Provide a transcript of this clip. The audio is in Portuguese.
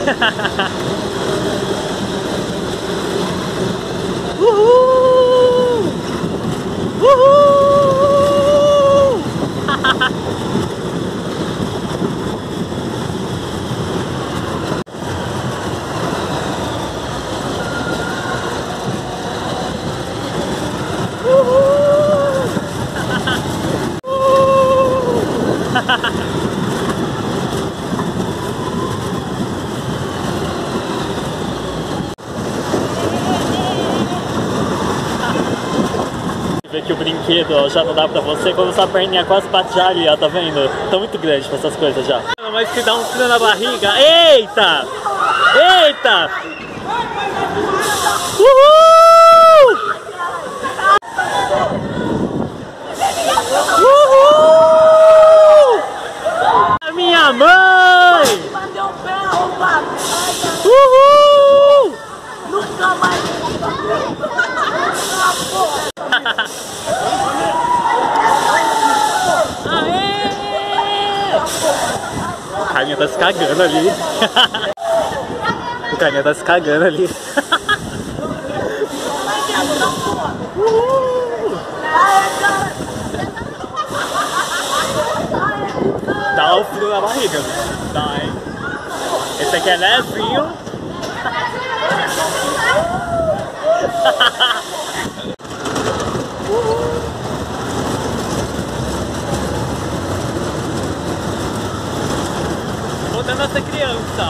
Woohoo! Woohoo! Ha ha ha! Que o brinquedo ó, já não dá pra você quando sua perninha quase bate ali, ó, tá vendo? Tá muito grande pra essas coisas já. Mas que dá um frio na barriga. Eita! Eita! Carinha tá se cagando ali. o carinha tá se cagando ali. Dá o frio na barriga. Dá, hein? Esse aqui é levinho. Potem na te kryjówce.